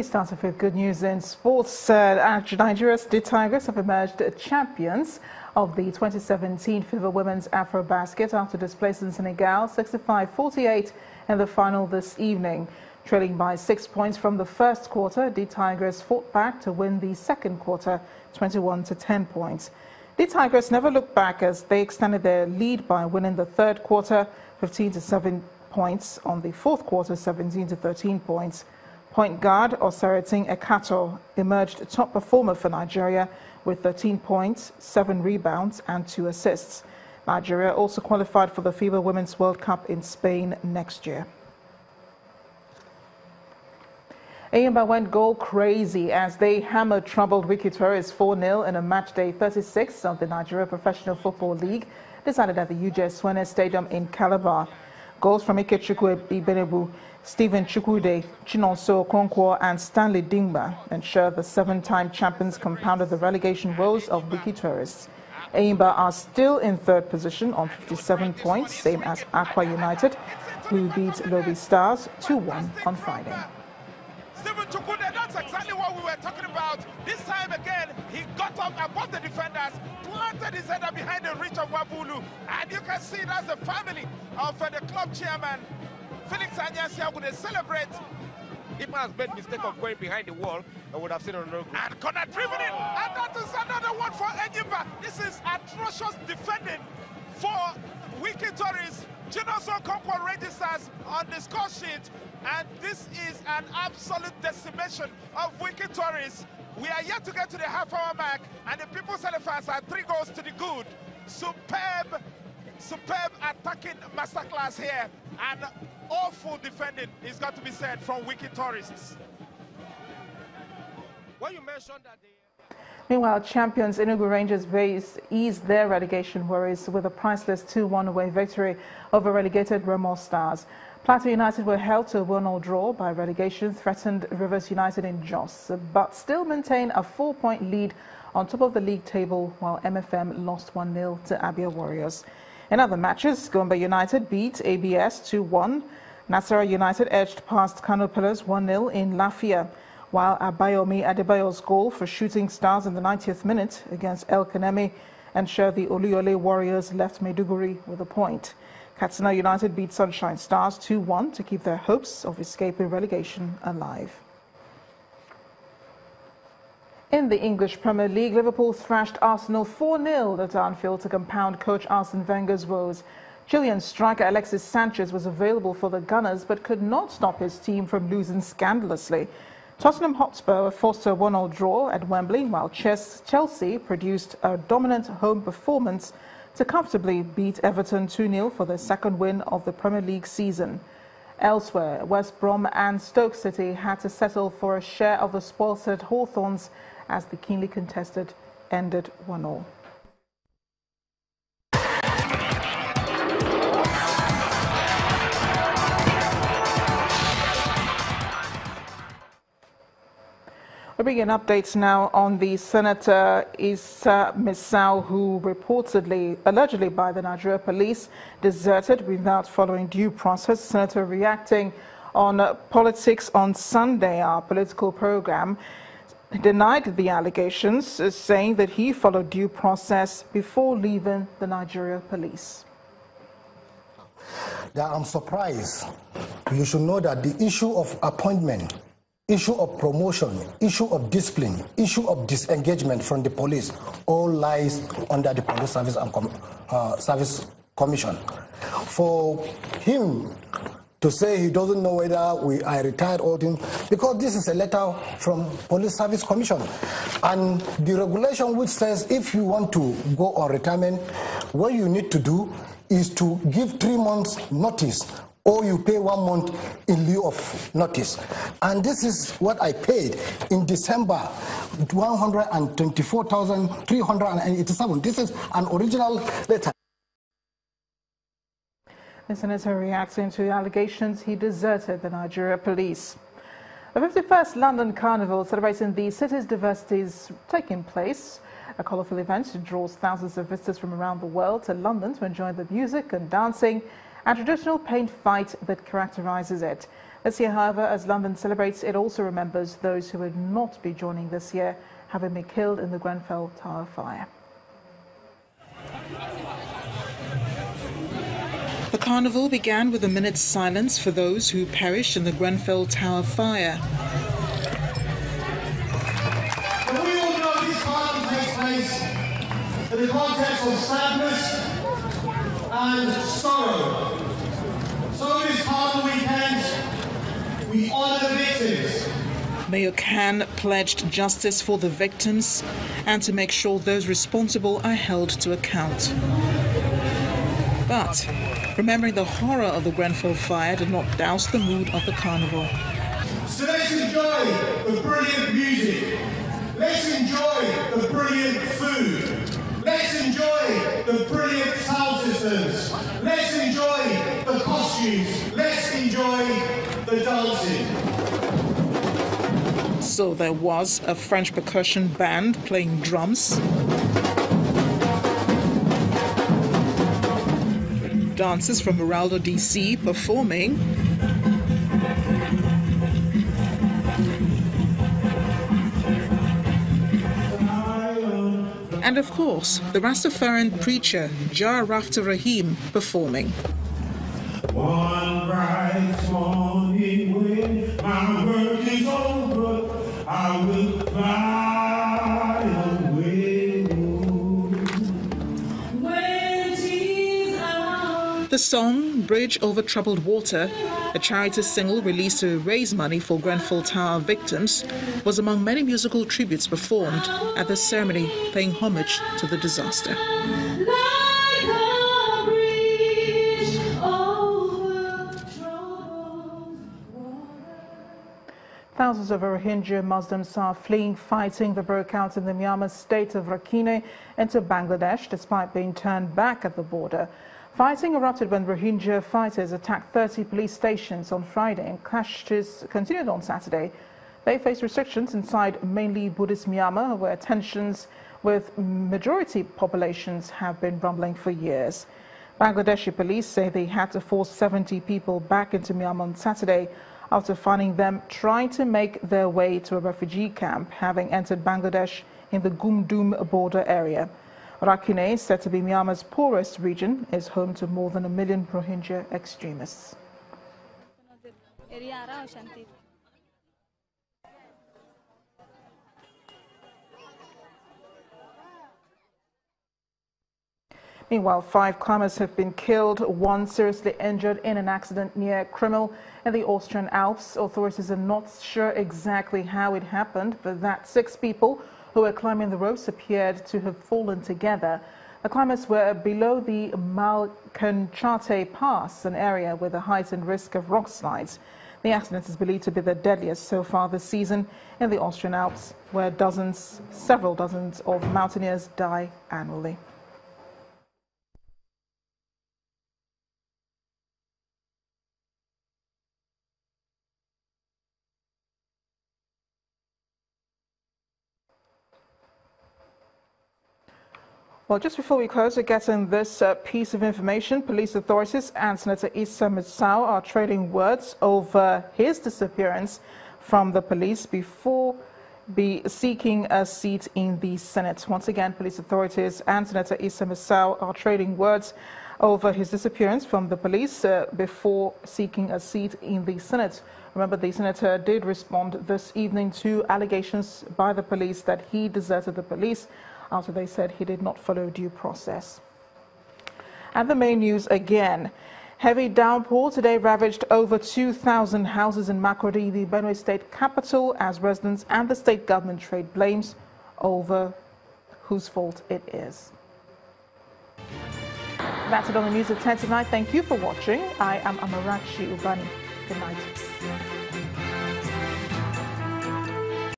We started with good news in sports. Uh, Nigeria's the Tigers have emerged champions of the 2017 FIBA Women's Afro Basket after displacing Senegal 65-48 in the final this evening. Trailing by six points from the first quarter, the Tigers fought back to win the second quarter 21 to 10 points. The Tigers never looked back as they extended their lead by winning the third quarter 15 to 7 points on the fourth quarter 17 to 13 points. Point guard Oseritin Ekato emerged top performer for Nigeria with 13 points, 7 rebounds and 2 assists. Nigeria also qualified for the FIBA Women's World Cup in Spain next year. Enyimba went goal crazy as they hammered troubled Wikki Tourists 4-0 in a match day 36 of the Nigeria Professional Football League decided at the UJ Esuene Stadium in Calabar. Goals from Ikechukwu Ibenegbu, Stephen Chukwude, Chinonso Okonkwo and Stanley Dimgba ensured the seven-time champions compounded the relegation woes of Wikki Tourists. Enyimba are still in third position on 57 points, same as Akwa United, who beat Lobi Stars 2-1 on Friday. Stephen Chukwude, that's exactly what we were talking about. This time again, he got up above the defenders, planted his header behind the reach of Wabulu. And you can see that's the family of uh, the club chairman, Felix Anyasia, would celebrate. If has made mistake of going behind the wall, I would have seen on no And corner driven in. And that is another one for Enyimba. This is atrocious defending for Wikki Tourists. Chinonso Okonkwo registers on the score sheet, and this is an absolute decimation of Wikki Tourists. We are yet to get to the half-hour mark, and the People's Elephants are three goals to the good. Superb, superb attacking masterclass here, and awful defending is got to be said from Wikki Tourists. You mentioned that Meanwhile, champions Enugu Rangers base eased their relegation worries with a priceless 2-1 away victory over relegated Remo Stars. Plateau United were held to a 1-0 draw by relegation threatened Rivers United in Jos, but still maintain a four-point lead on top of the league table while MFM lost 1-0 to Abia Warriors. In other matches, Gombe United beat ABS 2-1. Nasarawa United edged past Kano Pillars 1-0 in Lafia while Abayomi Adebayo's goal for Shooting Stars in the 90th minute against El Kanemi ensured the Oluyole Warriors left Maiduguri with a point. Katsina United beat Sunshine Stars 2-1 to keep their hopes of escaping relegation alive. In the English Premier League, Liverpool thrashed Arsenal 4-0 at Anfield to compound coach Arsene Wenger's woes. Chilean striker Alexis Sanchez was available for the Gunners but could not stop his team from losing scandalously. Tottenham Hotspur forced a 1-0 draw at Wembley, while Chelsea produced a dominant home performance to comfortably beat Everton 2-0 for their second win of the Premier League season. Elsewhere, West Brom and Stoke City had to settle for a share of the spoils at Hawthorns as the keenly contested ended 1-0. We're bringing updates now on the Senator Issa Misau, who reportedly, allegedly by the Nigeria police, deserted without following due process. Senator reacting on politics on Sunday, our political program, denied the allegations, saying that he followed due process before leaving the Nigeria police. Now I'm surprised. You should know that the issue of appointment issue of promotion, issue of discipline, issue of disengagement from the police all lies under the Police Service and Com uh, Service Commission. For him to say he doesn't know whether we are retired or him, because this is a letter from Police Service Commission. And the regulation which says if you want to go on retirement, what you need to do is to give three months notice or you pay one month in lieu of notice. And this is what I paid in December 124,387. This is an original letter. The senator reacting to the allegations he deserted the Nigeria police. The 51st London Carnival celebrating the city's diversity is taking place. A colourful event that draws thousands of visitors from around the world to London to enjoy the music and dancing and traditional paint fight that characterizes it. This year, however, as London celebrates, it also remembers those who would not be joining this year, having been killed in the Grenfell Tower fire. The carnival began with a minute's silence for those who perished in the Grenfell Tower fire. we all know this carnival takes place in the context of sadness and sorrow. So this carnival weekend, we honour the victims. Mayor Khan pledged justice for the victims and to make sure those responsible are held to account. But remembering the horror of the Grenfell fire did not douse the mood of the carnival. So let's enjoy the brilliant music. Let's enjoy the brilliant food. Let's enjoy the brilliant sound systems. Let's enjoy the Let's enjoy the dancing. So there was a French percussion band playing drums. dancers from Meraldo DC performing. And of course, the Rastafarian preacher Jah Rafta Rahim performing. The song Bridge Over Troubled Water, a charity single released to raise money for Grenfell Tower victims, was among many musical tributes performed at the ceremony paying homage to the disaster. Thousands of Rohingya Muslims are fleeing fighting that broke out in the Myanmar state of Rakhine into Bangladesh despite being turned back at the border. Fighting erupted when Rohingya fighters attacked 30 police stations on Friday and clashes continued on Saturday. They face restrictions inside mainly Buddhist Myanmar, where tensions with majority populations have been rumbling for years. Bangladeshi police say they had to force 70 people back into Myanmar on Saturday after finding them trying to make their way to a refugee camp, having entered Bangladesh in the Gumdum border area. Rakhine, said to be Myanmar's poorest region, is home to more than a million Rohingya extremists. Meanwhile, five climbers have been killed, one seriously injured in an accident near Krimml in the Austrian Alps. Authorities are not sure exactly how it happened, but that six people who were climbing the ropes appeared to have fallen together. The climbers were below the Malkanchate Pass, an area with a heightened risk of rock slides. The accident is believed to be the deadliest so far this season in the Austrian Alps, where dozens, several dozens of mountaineers die annually. Well, just before we close, we're getting this uh, piece of information. Police authorities and Senator Issa Misau are trading words over his disappearance from the police before be seeking a seat in the Senate. Once again, police authorities and Senator Issa Misau are trading words over his disappearance from the police uh, before seeking a seat in the Senate. Remember, the senator did respond this evening to allegations by the police that he deserted the police after they said he did not follow due process. And the main news again. Heavy downpour today ravaged over 2,000 houses in Makurdi, the Benue state capital, as residents and the state government trade blames over whose fault it is. That's it on the news at 10 tonight. Thank you for watching. I am Amarachi Ubani. Good night.